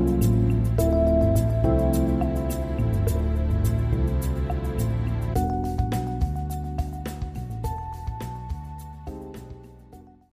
Bye.